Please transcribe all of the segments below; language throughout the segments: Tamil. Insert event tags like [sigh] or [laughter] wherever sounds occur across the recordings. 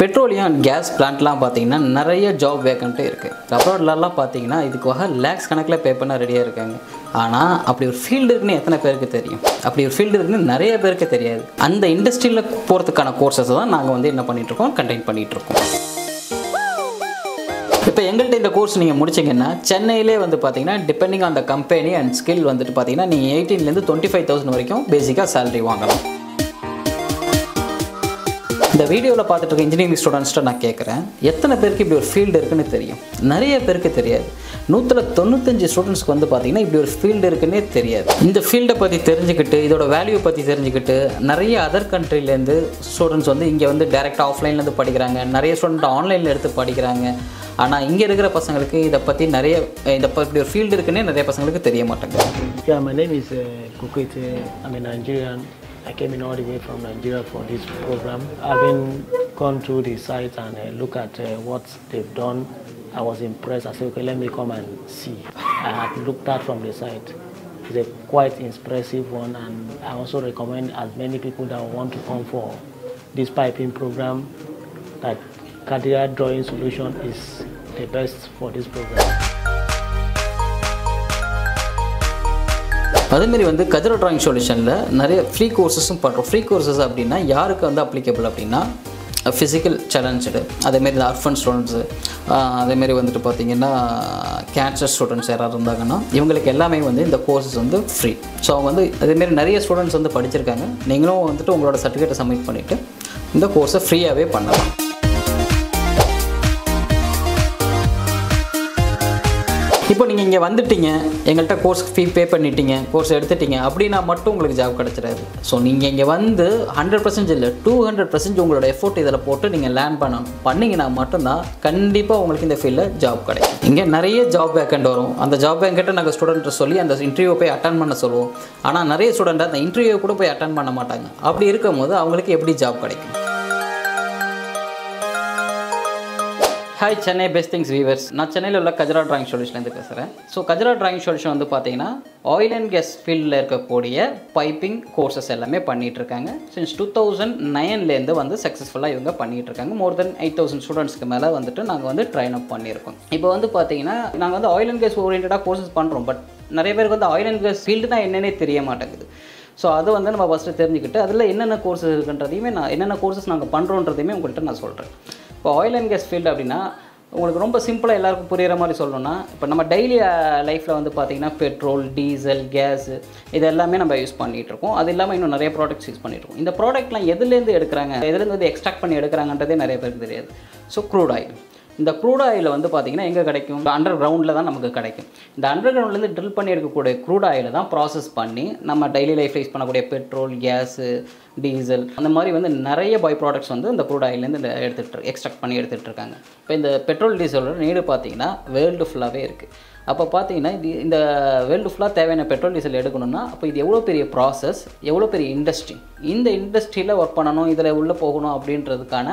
பெட்ரோலியம் அண்ட் கேஸ் பிளான்ட்லாம் பார்த்தீங்கன்னா நிறைய ஜாப் வேக்கண்ட்டு இருக்குது அப்ராட்லலாம் பார்த்தீங்கன்னா இதுக்காக லேக்ஸ் கணக்கில் பே பண்ண ரெடியாக இருக்காங்க. ஆனால் அப்படி ஒரு ஃபீல்டு இருக்குன்னு எத்தனை பேருக்கு தெரியும்? அப்படி ஒரு ஃபீல்டு இருக்குன்னு நிறைய பேருக்கு தெரியாது. அந்த இண்டஸ்ட்ரியில் போகிறதுக்கான கோர்சஸ் தான் நாங்கள் வந்து என்ன பண்ணிகிட்ருக்கோம் கண்டெயின் பண்ணிகிட்ருக்கோம் இப்போ எங்கள்கிட்ட இந்த கோர்ஸ் நீங்கள் முடிச்சிங்கன்னா சென்னையிலே வந்து பார்த்தீங்கன்னா depending on the company and skill வந்துட்டு பார்த்தீங்கன்னா நீங்கள் எயிட்டீன்லேருந்து டுவெண்ட்டி ஃபைவ் தௌசண்ட் வரைக்கும் பேசிக்காக சேலரி வாங்கலாம். இந்த வீடியோவில் பார்த்துட்டு இருக்க இன்ஜினியரிங் ஸ்டூடெண்ட்ஸ்ட்டு நான் கேட்குறேன் எத்தனை பேருக்கு இப்படி ஒரு ஃபீல்டு இருக்குன்னு தெரியும்? நிறைய பேருக்கு தெரியாது. நூற்றில் தொண்ணூத்தஞ்சு ஸ்டூடெண்ட்ஸ்க்கு வந்து பார்த்தீங்கன்னா இப்படி ஒரு ஃபீல்டு இருக்குன்னே தெரியாது. இந்த ஃபீல்டை பற்றி தெரிஞ்சுக்கிட்டு இதோட வேல்யூ பற்றி தெரிஞ்சுக்கிட்டு நிறைய அதர் கண்ட்ரிலேருந்து ஸ்டூடெண்ட்ஸ் வந்து இங்கே வந்து டேரெக்டாக ஆஃப்லைன்லேருந்து படிக்கிறாங்க. நிறைய ஸ்டூடெண்ட் ஆன்லைனில் எடுத்து படிக்கிறாங்க. ஆனால் இங்கே இருக்கிற பசங்களுக்கு இதை பற்றி நிறைய இந்த இப்படி ஒரு ஃபீல்டு இருக்குன்னே நிறைய பசங்களுக்கு தெரிய மாட்டேங்குது. Yeah, my is is uh, I came in all the way from Nigeria for this program. Having gone through the site and uh, look at uh, what they've done, I was impressed. I said, okay, let me come and see. I had looked at from the site. It's a quite impressive one, and I also recommend as many people that want to come for this piping program that Kadia Drawing Solution is the best for this program. அதேமாரி வந்து கதிர ட்ராயிங் சொல்யூஷனில் நிறைய ஃப்ரீ கோர்சஸும் பண்ணுறோம் ஃப்ரீ கோர்சஸ் அப்படின்னா யாருக்கு வந்து அப்ளிகபிள் அப்படின்னா ஃபிசிக்கல் சேலஞ்சடு அதேமாரி இந்த அர்ஃபன் ஸ்டூடெண்ட்ஸு அதேமாரி வந்துட்டு பார்த்தீங்கன்னா கேன்சர் ஸ்டூடெண்ட்ஸ் யாராவது இருந்தாங்கன்னா இவங்களுக்கு எல்லாமே வந்து இந்த கோர்சஸ் வந்து ஃப்ரீ ஸோ அவங்க வந்து அதேமாரி நிறைய ஸ்டூடெண்ட்ஸ் வந்து படிச்சிருக்காங்க. நீங்களும் வந்துட்டு உங்களோட சர்டிஃபிகேட்டை சப்மிட் பண்ணிவிட்டு இந்த கோர்ஸை ஃப்ரீயாகவே பண்ணலாம். இப்போ நீங்கள் இங்கே வந்துட்டீங்க எங்கள்கிட்ட கோர்ஸ் ஃபீ பே பண்ணிட்டீங்க கோர்ஸ் எடுத்துட்டீங்க அப்படின்னா மட்டும் உங்களுக்கு ஜாப் கிடச்சிடாது. ஸோ நீங்கள் இங்கே வந்து ஹண்ட்ரட் பர்சன்ட் இல்லை டூ ஹண்ட்ரட் பர்சன்ட் உங்களோட எஃபோர்ட் இதில் போட்டு நீங்கள் லேர்ன் பண்ணணும் பண்ணிங்கன்னா மட்டும்தான் கண்டிப்பாக உங்களுக்கு இந்த ஃபீல்டில் ஜாப் கிடைக்கும். இங்கே நிறைய ஜாப் வேக்கண்ட் வரும். அந்த ஜாப் வேக்கண்ட்டை நாங்கள் ஸ்டூடெண்ட்டை சொல்லி அந்த இன்டர்வியூ போய் அட்டன் பண்ண சொல்லுவோம். ஆனால் நிறைய ஸ்டூடெண்ட் அந்த இன்டர்வியூ கூட போய் அட்டன் பண்ண மாட்டாங்க. அப்படி இருக்கும்போது அவங்களுக்கு எப்படி ஜாப் கிடைக்கும்? Hi Chennai best things viewers நான் சென்னையில் உள்ள கஜரா டிராயிங் சொல்யூஷன்லேருந்து பேசுகிறேன் ஸோ கஜரா டிராயிங் சொல்யூஷன் வந்து பார்த்தீங்கன்னா ஆயில் அண்ட் கேஸ் ஃபீல்டில் இருக்கக்கூடிய பைப்பிங் கோர்சஸ் எல்லாமே பண்ணிகிட்டு இருக்காங்க. சின்ஸ் டூ தௌசண்ட் நைன்லேருந்து வந்து சக்ஸஸ்ஃபுல்லாக இவங்க பண்ணிகிட்டு இருக்காங்க. மோர் தென் எயிட் தௌசண்ட் ஸ்டூடெண்ட்ஸ்க்கு மேலே வந்துட்டு நாங்கள் வந்து ட்ரைன் அப் பண்ணியிருக்கோம். இப்போ வந்து பார்த்தீங்கன்னா நாங்கள் வந்து ஆயில் அண்ட் கேஸ் ஓரியன்டாக கோர்சஸ் பண்ணுறோம் பட் நிறைய பேருக்கு வந்து ஆயில் அண்ட் கேஸ் ஃபீல்டு தான் என்னன்னே தெரிய மாட்டேங்குது. ஸோ அதை வந்து நம்ம ஃபஸ்ட்டு தெரிஞ்சுக்கிட்டு அதில் என்னென்ன கோர்சஸ் இருக்குன்றதையுமே நான் என்னென்ன கோர்சஸ் நாங்கள் பண்ணுறோன்றதையுமே உங்கள்கிட்ட நான் சொல்கிறேன் இப்போ ஆயில் அண்ட் கேஸ் ஃபீல்டு அப்படின்னா உங்களுக்கு ரொம்ப சிம்பிளாக எல்லாருக்கும் புரிகிற மாதிரி சொல்லணும்னா இப்போ நம்ம டெய்லி லைஃப்பில் வந்து பார்த்திங்கன்னா பெட்ரோல் டீசல் கேஸு இது எல்லாமே நம்ம யூஸ் பண்ணிகிட்டு இருக்கோம். அது இல்லாமல் இன்னும் நிறைய ப்ராடக்ட்ஸ் யூஸ் பண்ணிட்டு இருக்கோம். இந்த ப்ராடக்ட்லாம் எதுலேருந்து எடுக்கிறாங்க? எதுலேருந்து வந்து எக்ஸ்ட்ராக்ட் பண்ணி எடுக்கிறாங்கன்றதே நிறைய பேருக்கு தெரியாது. ஸோ க்ரூட் ஆயில் இந்த க்ரூட் ஆயில் வந்து பார்த்திங்கன்னா எங்கே கிடைக்கும்? அண்டர் கிரவுண்டில் தான் நமக்கு கிடைக்கும். இந்த அண்டர் கிரவுண்ட்லேருந்து ட்ரில் பண்ணி எடுக்கக்கூடிய க்ரூட் ஆயிலை தான் ப்ராசஸ் பண்ணி நம்ம டெய்லி லைஃப் யூஸ் பண்ணக்கூடிய பெட்ரோல் கேஸு டீசல் அந்த மாதிரி வந்து நிறைய பை ப்ராடக்ட்ஸ் வந்து இந்த க்ரூட் ஆயிலேருந்து இந்த எடுத்துகிட்டு எக்ஸ்ட்ராக்ட் பண்ணி எடுத்துகிட்டு இருக்காங்க. இப்போ இந்த பெட்ரோல் டீசலோட நீடு பார்த்தீங்கன்னா வேர்ல்டு ஃபுல்லாகவே இருக்குது அப்போ பார்த்தீங்கன்னா இது இந்த வேர்ல்டு ஃபுல்லாக தேவையான பெட்ரோல் டீசல் எடுக்கணும்னா அப்போ இது எவ்வளோ பெரிய ப்ராசஸ் எவ்வளோ பெரிய இண்டஸ்ட்ரி இந்த இண்டஸ்ட்ரியில் ஒர்க் பண்ணணும் இதில் உள்ளே போகணும் அப்படின்றதுக்கான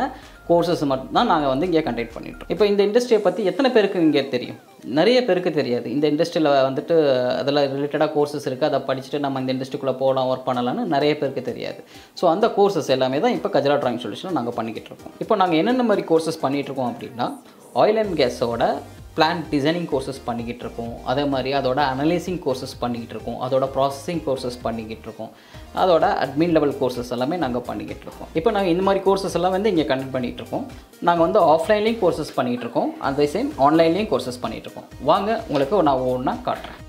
கோர்சஸ் மட்டும் தான் நாங்கள் வந்து இங்கே கண்டக்ட் பண்ணிட்டோம் இப்போ இந்த இண்டஸ்ட்ரியை பற்றி எத்தனை பேருக்கு இங்கே தெரியும்? நிறைய பேருக்கு தெரியாது. இந்த இண்டஸ்ட்ரியில் வந்துட்டு அதில் ரிலேட்டடாக கோர்சஸ் இருக்குது அதை படிச்சுட்டு நம்ம இந்த இண்டஸ்ட்ரிக்குள்ளே போகலாம் ஒர்க் பண்ணலாம்னு நிறைய பேருக்கு தெரியாது. ஸோ அந்த கோர்சஸ் எல்லாமே தான் இப்போ கஜரா ட்ராயிங் சொல்யூஷன் நாங்கள் பண்ணிக்கிட்டு இருக்கோம். இப்போ நாங்கள் என்னென்ன மாதிரி கோர்சஸ் பண்ணிகிட்டு இருக்கோம் அப்படின்னா ஆயில் அண்ட் கேஸோட பிளான் டிசைனிங் கோர்சஸ் பண்ணிக்கிட்டு இருக்கோம் அதே மாதிரி அதோட அனலைசிங் கோர்சஸ் பண்ணிக்கிட்டு இருக்கோம் அதோட ப்ராசஸிங் கோர்சஸ் பண்ணிக்கிட்டு இருக்கோம் அதோட அட்மின் லெவல் கோர்சஸ் எல்லாமே நாங்கள் பண்ணிக்கிட்டு இருக்கோம் இப்போ நாங்கள் இந்த மாதிரி கோர்சஸ் எல்லாம் வந்து இங்கே கண்டக்ட் பண்ணிகிட்டு இருக்கோம் நாங்கள் வந்து ஆஃப்லைன்லேயும் கோர்சஸ் பண்ணிகிட்டு இருக்கோம் அதே சேம் ஆன்லைன்லேயும் கோர்சஸ் பண்ணிகிட்டு இருக்கோம் வாங்க உங்களுக்கு நான் ஒவ்வொன்றா காட்டுறேன்.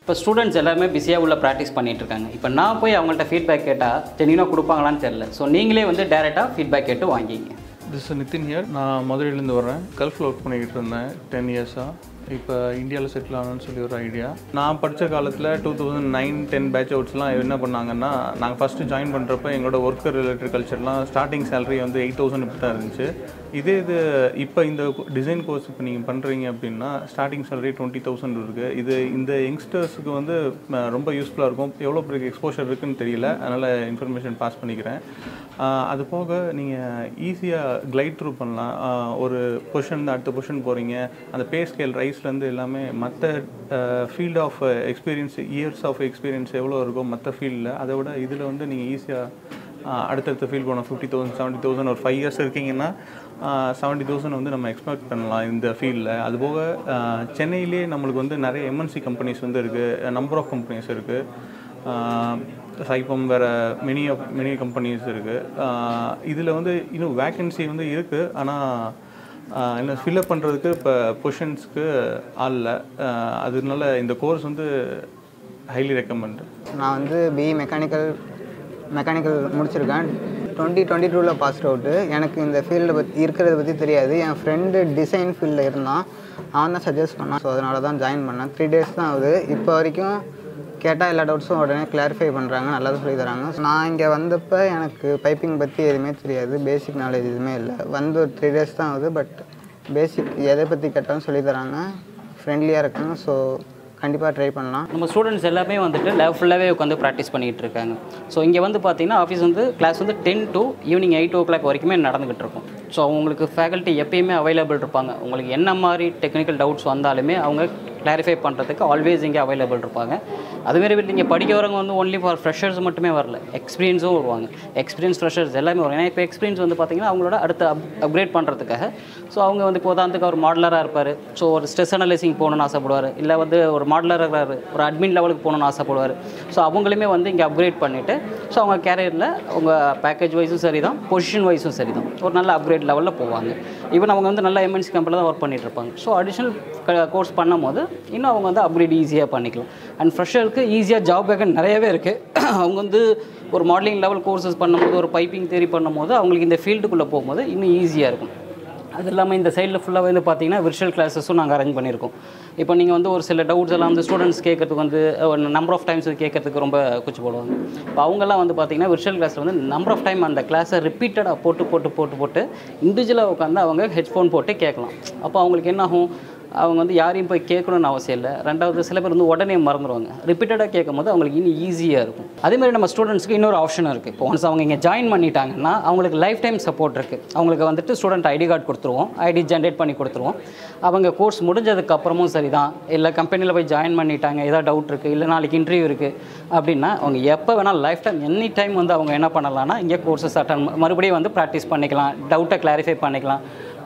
இப்போ ஸ்டூடெண்ட்ஸ் எல்லாருமே பிஸியாக உள்ள ப்ராக்டிஸ் பண்ணிகிட்ருக்காங்க இருக்காங்க இப்போ நான் போய் அவங்கள்ட்ட ஃபீட்பேக் கேட்டால் ஜெனியூனாக கொடுப்பாங்களான்னு தெரில ஸோ நீங்களே வந்து டேரெக்டாக ஃபீட்பேக் கேட்டு வாங்கிங்க. திஸ் நிதின் ஹியர் நான் மதுரையிலேருந்து வரேன் கல்ஃபில் ஒர்க் பண்ணிக்கிட்டு இருந்தேன். டென் இயர்ஸாக இப்போ இந்தியாவில் செட்டில் ஆகணும்னு சொல்லி ஒரு ஐடியா நான் படித்த காலத்தில் two thousand nine ten batch அவுட்ஸ்லாம் என்ன பண்ணாங்கன்னா நாங்கள் ஃபஸ்ட்டு ஜாயின் பண்ணுறப்ப எங்களோட ஒர்க்கர் ரிலேட்டட் கல்ச்சர்லாம் ஸ்டார்டிங் சேலரி வந்து எயிட் தௌசண்ட் இப்படி தான் இருந்துச்சு. இதே இது இப்போ இந்த டிசைன் கோர்ஸ் இப்போ நீங்கள் பண்ணுறீங்க அப்படின்னா ஸ்டார்டிங் சேலரி டுவெண்ட்டி தௌசண்ட் இருக்குது இது இந்த யங்ஸ்டர்ஸுக்கு வந்து ரொம்ப யூஸ்ஃபுல்லாக இருக்கும். எவ்வளோ பெரிய எக்ஸ்போஷர் இருக்குன்னு தெரியல. அதனால் இன்ஃபர்மேஷன் பாஸ் பண்ணிக்கிறேன். அது போக நீங்கள் ஈஸியாக கிளைட் த்ரூ பண்ணலாம். ஒரு பொஷன் அடுத்த பொஷன் போகிறீங்க அந்த பே ஸ்கேல் ரைஸ்லேருந்து எல்லாமே மற்ற field of experience years of experience எவ்வளோ இருக்கோ மற்ற ஃபீல்டில் அதை விட இதில் வந்து நீங்கள் ஈஸியாக அடுத்தடுத்த ஃபீல் போனோம் ஃபிஃப்டி தௌசண்ட் செவன்ட்டி தௌசண்ட் ஒரு ஃபைவ் இயர்ஸ் இருக்கீங்கன்னா செவன்ட்டி தௌசண்ட் வந்து நம்ம எக்ஸ்பெக்ட் பண்ணலாம் இந்த ஃபீல்டில் அதுபோக சென்னையிலே நம்மளுக்கு வந்து நிறைய எம்என்சி கம்பெனிஸ் வந்து இருக்குது நம்பர் ஆஃப் கம்பெனிஸ் இருக்குது சைப்பம் வேறு மெனி ஆஃப் மெனி கம்பெனிஸ் இருக்குது இதில் வந்து இன்னும் வேக்கன்சி வந்து இருக்குது ஆனால் என்ன ஃபில்அப் பண்ணுறதுக்கு இப்போ பொஷன்ஸ்க்கு ஆள் இல்லை. அதனால இந்த கோர்ஸ் வந்து ஹைலி ரெக்கமெண்ட் நான் வந்து பிஇ மெக்கானிக்கல் மெக்கானிக்கல் முடிச்சிருக்கேன். டுவெண்ட்டி டுவெண்ட்டி டூவில் பாஸ் அவுட்டு எனக்கு இந்த ஃபீல்டை பற்றி இருக்கிறத பற்றி தெரியாது. என் ஃப்ரெண்டு டிசைன் ஃபீல்டில் இருந்தான். அவன் தான் சஜஸ்ட் பண்ணான். ஸோ அதனால தான் ஜாயின் பண்ணேன். த்ரீ டேஸ் தான் ஆகுது. இப்போ வரைக்கும் கேட்டால் எல்லா டவுட்ஸும் உடனே கிளாரிஃபை பண்ணுறாங்க நல்லா சொல்லி தராங்க. நான் இங்கே வந்தப்போ எனக்கு பைப்பிங் பற்றி எதுவுமே தெரியாது. பேசிக் நாலேஜ் எதுவுமே இல்லை. வந்து ஒரு த்ரீ டேஸ் தான் ஆகுது. பட் பேசிக் எதை பற்றி கேட்டாலும் சொல்லி தராங்க. ஃப்ரெண்ட்லியாக இருக்காங்க. ஸோ கண்டிப்பாக ட்ரை பண்ணலாம். நம்ம ஸ்டூடெண்ட்ஸ் எல்லாமே வந்துட்டு லேப் ஃபுல்லாகவே உட்காந்து ப்ராக்டிஸ் பண்ணிகிட்டு இருக்காங்க. ஸோ இங்கே வந்து பார்த்தீங்கன்னா ஆஃபீஸ் வந்து கிளாஸ் வந்து ten to evening eight o'clock வரைக்குமே நடந்துகிட்டு இருக்கும். ஸோ உங்களுக்கு ஃபேக்கல்ட்டி எப்பயுமே அவைலபிள் இருப்பாங்க. உங்களுக்கு என்ன மாதிரி டெக்னிக்கல் டவுட்ஸ் வந்தாலுமே அவங்க கிளாரிஃபை பண்ணுறதுக்கு ஆல்வேஸ் இங்கே அவைலபிள் இருப்பாங்க. அதுமாரி நீங்கள் படிக்க வரவங்க வந்து ஒன்லி ஃபார் ஃப்ரெஷர்ஸ் மட்டுமே வரல. எக்ஸ்பீரியன்ஸும் வருவாங்க. எக்ஸ்பீரியன்ஸ் ஃப்ரெஷர்ஸ் எல்லாமே வரும் ஏன்னா இப்போ எக்ஸ்பீரியன்ஸ் வந்து பார்த்தீங்கன்னா அவங்களோட அடுத்த அப் அப்கிரேட் பண்ணுறதுக்காக ஸோ அவங்க வந்து இப்போ உதாரணத்துக்கு ஒரு மாடலராக இருப்பார். ஸோ ஒரு ஸ்ட்ரெஸ் அனலைசிங் போகணும்னு ஆசைப்படுவார். இல்லை வந்து ஒரு மாடலராக ஒரு அட்மின் லெவலுக்கு போகணும்னு ஆசைப்படுவார். ஸோ அவங்களுமே வந்து இங்கே அப்கிரேட் பண்ணிவிட்டு ஸோ அவங்க கேரியரில் அவங்க பேக்கேஜ் வைஸும் சரி தான் பொசிஷன் வைஸும் சரி தான் ஒரு நல்ல அப்கிரேட் லெவலில் போவாங்க. ஈவன் அவங்க வந்து நல்ல எம்என்சி கம்பெனியில் தான் ஒர்க் பண்ணிட்டு இருப்பாங்க ஸோ அடிஷ்னல் கோர்ஸ் பண்ணும்போது இன்னும் அவங்க வந்து அப்கிரேட் ஈஸியாக பண்ணிக்கலாம். அண்ட் ஃப்ரெஷருக்கு ஈஸியாக ஜாப் வேகன் நிறையவே இருக்குது [clears throat] அவங்க வந்து ஒரு மாடலிங் லெவல் கோர்சஸ் பண்ணும்போது ஒரு பைப்பிங் தேரி பண்ணும்போது அவங்களுக்கு இந்த ஃபீல்டுக்குள்ளே போகும்போது இன்னும் ஈஸியாக இருக்கும். அது இல்லாமல் இந்த சைடில் ஃபுல்லாக வந்து பார்த்திங்கன்னா விர்ச்சுவல் கிளாஸஸும் நாங்கள் அரேஞ்ச் பண்ணியிருக்கோம். இப்போ நீங்கள் வந்து ஒரு சில டவுட்ஸ் எல்லாம் வந்து ஸ்டூடெண்ட்ஸ் கேட்கறதுக்கு வந்து நம்பர் ஆஃப் டைம்ஸ் கேட்கறதுக்கு ரொம்ப குச்சி போடுவாங்க. இப்போ அவங்கெல்லாம் வந்து பார்த்தீங்கன்னா விர்ச்சுவல் கிளாஸில் வந்து நம்பர் ஆஃப் டைம் அந்த கிளாஸை ரிப்பீட்டடாக போட்டு போட்டு போட்டு போட்டு இண்டிவிஜுவலாக உட்காந்து அவங்க ஹெட்ஃபோன் போட்டு கேட்கலாம். அப்போ அவங்களுக்கு என்ன ஆகும்? அவங்க வந்து யாரையும் போய் கேட்கணும்னு அவசியம் இல்லை. ரெண்டாவது சில பேர் வந்து உடனே மறந்துடுவாங்க ரிப்பீட்டடாக கேட்கும் போது அவங்களுக்கு இன்னும் ஈஸியாக இருக்கும். அதே மாதிரி நம்ம ஸ்டூடெண்ட்ஸ்க்கு இன்னொரு ஆப்ஷன் இருக்குது இப்போ ஒன்ஸ் அவங்க இங்கே ஜாயின் பண்ணிட்டாங்கன்னா அவங்களுக்கு லைஃப் டைம் சப்போர்ட் இருக்குது அவங்களுக்கு வந்துட்டு ஸ்டூடெண்ட் ஐடி கார்டு கொடுத்துருவோம். ஐடி ஜென்ரேட் பண்ணி கொடுத்துருவோம். அவங்க கோர்ஸ் முடிஞ்சதுக்கப்புறமும் சரி தான் இல்லை கம்பெனியில் போய் ஜாயின் பண்ணிட்டாங்க ஏதாவது டவுட் இருக்குது இல்லை நாளைக்கு இன்டர்வியூ இருக்குது அப்படின்னா அவங்க எப்போ வேணால் லைஃப் டைம் எனி டைம் வந்து அவங்க என்ன பண்ணலாம்னா இங்கே கோர்ஸஸ் அட்டன் மறுபடியும் வந்து ப்ராக்டிஸ் பண்ணிக்கலாம். டவுட்டை கிளாரிஃபை பண்ணிக்கலாம்.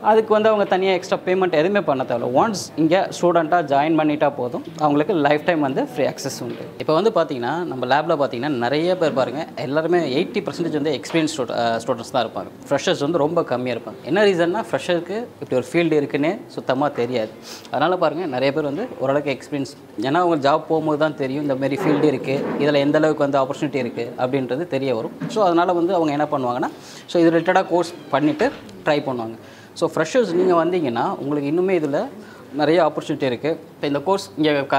அதுக்கு வந்து அவங்க தனியாக எக்ஸ்ட்ரா பேமெண்ட் எதுவுமே பண்ண தேவையில்ல. ஒன்ஸ் இங்கே ஸ்டூடெண்ட்டாக ஜாயின் பண்ணிட்டா போதும். அவங்களுக்கு லைஃப் டைம் வந்து ஃப்ரீ அக்சஸ் உண்டு. இப்போ வந்து பார்த்தீங்கன்னா நம்ம லேபில் பார்த்தீங்கன்னா நிறைய பேர் பாருங்கள் எல்லாருமே எயிட்டி பர்சன்டேஜ் வந்து எக்ஸ்பீரியன்ஸ் ஸ்டூடெண்ட்ஸ் தான் இருப்பாங்க. ஃப்ரெஷர்ஸ் வந்து ரொம்ப கம்மியாக இருப்பாங்க. என்ன ரீசன்னா ஃப்ரெஷருக்கு இப்படி ஒரு ஃபீல்டு இருக்குன்னே சுத்தமாக தெரியாது. அதனால் பாருங்கள் நிறைய பேர் வந்து ஓரளவுக்கு எக்ஸ்பீரியன்ஸ் ஏன்னா அவங்க ஜாப் போகும்போது தான் தெரியும் இந்த மாதிரி ஃபீல்டு இருக்குது இதில் எந்த அளவுக்கு வந்து ஆப்பர்ச்சுனிட்டி இருக்குது அப்படின்றது தெரிய வரும். ஸோ அதனால் வந்து அவங்க என்ன பண்ணுவாங்கன்னா ஸோ இது ரிலேட்டடாக கோர்ஸ் பண்ணிவிட்டு ட்ரை பண்ணுவாங்க. ஸோ ஃப்ரெஷர்ஸ் நீங்கள் வந்தீங்கன்னா உங்களுக்கு இன்னுமே இதில் நிறைய ஆப்பர்ச்சுனிட்டி இருக்குது இப்போ இந்த கோர்ஸ் இங்கே க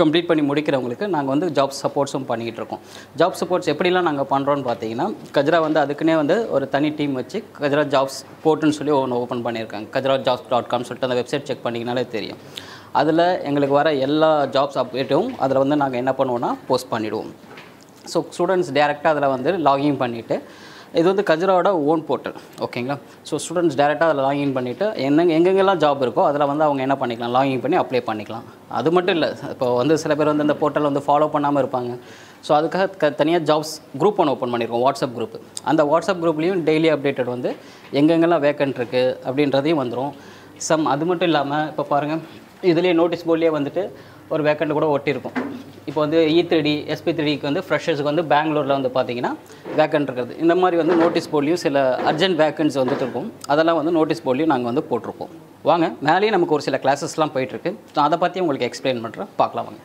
கம்ப்ளீட் பண்ணி முடிக்கிறவங்களுக்கு நாங்கள் வந்து ஜாப் சப்போர்ட்ஸும் பண்ணிக்கிட்டு இருக்கோம். ஜாப் சப்போர்ட்ஸ் எப்படிலாம் நாங்கள் பண்ணுறோன்னு பார்த்தீங்கன்னா கஜ்ரா வந்து அதுக்குன்னே வந்து ஒரு தனி டீம் வச்சு கஜ்ரா ஜாப்ஸ் போர்ட்டுன்னு சொல்லி ஒன்று ஓப்பன் பண்ணியிருக்காங்க. கஜ்ரா ஜாப்ஸ் டாட் காம் சொல்லிட்டு அந்த வெப்சைட் செக் பண்ணிங்கனாலே தெரியும். அதில் எங்களுக்கு வர எல்லா ஜாப்ஸ் அப்டேட்டும் அதில் வந்து நாங்கள் என்ன பண்ணுவோன்னா போஸ்ட் பண்ணிவிடுவோம் ஸோ ஸ்டூடெண்ட்ஸ் டேரெக்டாக அதில் வந்து லாகின் பண்ணிவிட்டு இது வந்து கஜ்ராவோட ஓன் போர்ட்டல் ஓகேங்களா ஸோ ஸ்டூடெண்ட்ஸ் டேரெக்டாக அதில் லாகின் பண்ணிவிட்டு என்ன எங்கெங்கெல்லாம் ஜாப் இருக்கோ அதில் வந்து அவங்க என்ன பண்ணிக்கலாம்? லாகின் பண்ணி அப்ளை பண்ணிக்கலாம். அது மட்டும் இல்லை இப்போ வந்து சில பேர் வந்து இந்த போர்ட்டல் வந்து ஃபாலோ பண்ணாமல் இருப்பாங்க. ஸோ அதுக்காக க தனியாக ஜாப்ஸ் குரூப் ஒன்று ஓப்பன் பண்ணியிருக்கோம் வாட்ஸ்அப் குரூப் அந்த வாட்ஸ்அப் குரூப்லேயும் டெய்லி அப்டேட்டட் வந்து எங்கெங்கெல்லாம் வேக்கன்ட் இருக்குது அப்படின்றதையும் வந்துடும் சம் அது மட்டும் இல்லாமல் இப்போ பாருங்கள் இதுலேயே நோட்டீஸ் போர்ட்லேயே வந்துட்டு ஒரு வேக்கண்ட் கூட ஒட்டியிருக்கும். இப்போ வந்து இ த்ரீடி எஸ்பி த்ரீடிக்கு வந்து ஃப்ரெஷர்ஸுக்கு வந்து பெங்களூரில் வந்து பார்த்தீங்கன்னா வேக்கண்ட் இருக்கிறது இந்த மாதிரி வந்து நோட்டீஸ் போர்ட்லேயும் சில அர்ஜென்ட் வேக்கன்ஸ் வந்துட்டு இருக்கும். அதெல்லாம் வந்து நோட்டீஸ் போர்ட்லேயும் நாங்கள் வந்து போட்டிருப்போம் வாங்க மேலேயும் நமக்கு ஒரு சில கிளாஸஸ்லாம் போயிட்டுருக்கு நான் அதை பற்றி உங்களுக்கு எக்ஸ்பிளைன் பண்ணுறேன் பார்க்கலாம் வாங்க.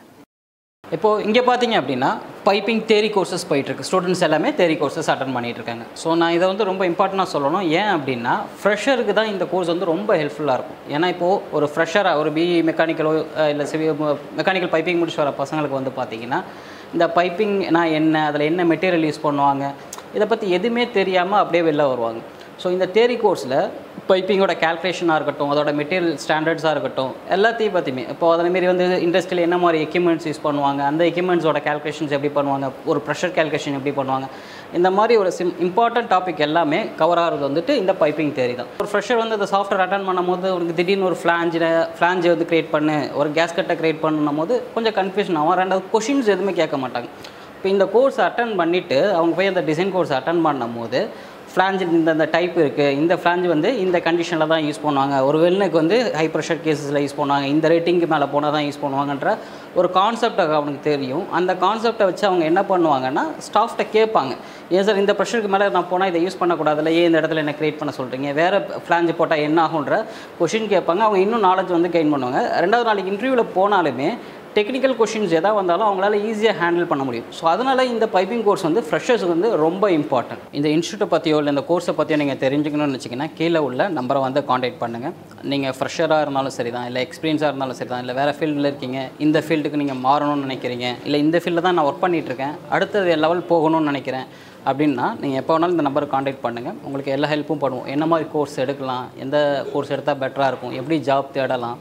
இப்போது இங்கே பார்த்தீங்க அப்படின்னா பைப்பிங் தேரி கோர்சஸ் போயிட்டுருக்கு. ஸ்டூடெண்ட்ஸ் எல்லாமே தேரி கோர்சஸ் அட்டன் பண்ணிகிட்ருக்காங்க ஸோ நான் இதை வந்து ரொம்ப இம்பார்ட்டண்ட்டாக சொல்லணும். ஏன் அப்படின்னா ஃப்ரெஷருக்கு தான் இந்த கோர்ஸ் வந்து ரொம்ப ஹெல்ப்ஃபுல்லாக இருக்கும். ஏன்னா இப்போது ஒரு ஃப்ரெஷராக ஒரு பிஇ மெக்கானிக்கலோ இல்லை சிவி மெக்கானிக்கல் பைப்பிங் முடிச்சு வர பசங்களுக்கு வந்து பார்த்தீங்கன்னா இந்த பைப்பிங்னா என்ன அதில் என்ன மெட்டீரியல் யூஸ் பண்ணுவாங்க இதை பற்றி எதுவுமே தெரியாமல் அப்படியே வெளில வருவாங்க. ஸோ இந்த தேரி கோர்ஸில் பைப்பிங்கோட கேல்குலேஷனாக இருக்கட்டும் அதோட மெட்டீரியல் ஸ்டாண்டர்ட்ஸாக இருக்கட்டும் எல்லாத்தையும் பற்றியுமே இப்போ அதேமாரி வந்து இண்டஸ்ட்ரியில் என்ன மாதிரி எக்யூப்மெண்ட்ஸ் யூஸ் பண்ணுவாங்க அந்த எக்யூப்மெண்ட்ஸோட கேல்குலேஷன்ஸ் எப்படி பண்ணுவாங்க ஒரு ப்ரெஷர் கேல்குலேஷன் எப்படி பண்ணுவாங்க இந்த மாதிரி ஒரு சிம் இம்பார்ட்டன்ட் டாபிக் எல்லாமே கவர் ஆகிறது வந்துட்டு இந்த பைப்பிங் தேரி தான். ஒரு ஃப்ரெஷர் வந்து அந்த சாஃப்ட்வேர் அட்டன் பண்ணும்போது உனக்கு திடீர்னு ஒரு ஃப்ளாஞ்சில் ஃப்ளாஞ்சை வந்து கிரியேட் பண்ணு ஒரு கேஸ் கட்டை கிரியேட் பண்ணும் போது கொஞ்சம் கன்ஃபியூஷன் ஆகும் ரெண்டாவது கொஷின்ஸ் எதுவுமே கேட்க மாட்டாங்க. இப்போ இந்த கோர்ஸ் அட்டன் பண்ணிவிட்டு அவங்க போய் அந்த டிசைன் கோர்ஸ் அட்டன் பண்ணும்போது ஃப்ளாஞ்ச் இந்த இந்த டைப் இருக்குது இந்த ஃப்ளாஞ்ச் வந்து இந்த கண்டிஷனில் தான் யூஸ் பண்ணுவாங்க. ஒரு வெல்னுக்கு வந்து ஹை ப்ரெஷர் கேஸஸில் யூஸ் பண்ணுவாங்க. இந்த ரேட்டிங்க்கு மேலே போனால் தான் யூஸ் பண்ணுவாங்கன்ற ஒரு கான்செப்ட் அவனுக்கு தெரியும். அந்த கான்செப்டை வச்சு அவங்க என்ன பண்ணுவாங்கன்னா ஸ்டாஃப்ட்ட கேட்பாங்க. ஏன் சார் இந்த ப்ரெஷருக்கு மேலே நான் போனால் இதை யூஸ் பண்ணக்கூடாதுல்ல ஏன் இந்த இடத்துல என்ன க்ரியேட் பண்ண சொல்கிறீங்க வேறு ஃப்ளாஞ்சு போட்டால் என்ன ஆகுன்ற கொஷின் கேட்பாங்க. அவங்க இன்னும் நாலேஜ் வந்து கெயின் பண்ணுவாங்க. ரெண்டாவது நாளைக்கு இன்டர்வியூவில் போனாலுமே டெக்னிக்கல் கொஷின்ஸ் எதாவது வந்தாலும் அவங்களால ஈஸியாக ஹேண்டில் பண்ண முடியும். ஸோ அதனால் இந்த பைப்பிங் கோர்ஸ் வந்து ஃப்ரெஷர்ஸுக்கு வந்து ரொம்ப இம்பார்ட்டன்ட் இந்த இன்ஸ்டியூட்டை பற்றியோ இல்லை இந்த கோர்ஸை பற்றியோ நீங்கள் தெரிஞ்சுக்கணும்னு வச்சிங்கன்னா கீழே உள்ள நம்பரை வந்து காண்டாக்ட் பண்ணுங்கள் நீங்கள் ஃப்ரெஷராக இருந்தாலும் சரி தான் இல்லை எக்ஸ்பீரியன்ஸாக இருந்தாலும் சரி தான் இல்லை வேறு ஃபீல்டில் இருக்கீங்க இந்த ஃபீல்டுக்கு நீங்கள் மாறணும்னு நினைக்கிறீங்க இல்லை இந்த ஃபீல்டில் தான் நான் ஒர்க் பண்ணிகிட்ருக்கேன் அடுத்தது லெவல் போகணும்னு நினைக்கிறேன் அப்படின்னா நீங்கள் எப்போ வேணாலும் இந்த நம்பருக்கு காண்டாக்ட் பண்ணுங்கள் உங்களுக்கு எல்லா ஹெல்ப்பும் பண்ணுவோம். என்ன மாதிரி கோர்ஸ் எடுக்கலாம் எந்த கோர்ஸ் எடுத்தால் பெட்டராக இருக்கும் எப்படி ஜாப் தேடலாம்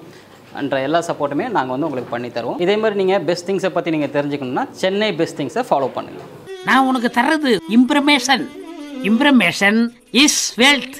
என்ற எல்லா சப்போர்ட்டுமே நாங்கள் வந்து உங்களுக்கு பண்ணி தருவோம். இதே மாதிரி நீங்கள் பெஸ்ட் திங்ஸை பற்றி நீங்கள் தெரிஞ்சுக்கணும்னா சென்னை பெஸ்ட் திங்ஸை ஃபாலோ பண்ணுங்கள் நான் உனக்கு தர்றது இம்ப்ரமேஷன் இம்ப்ரமேஷன் இஸ் வெல்த்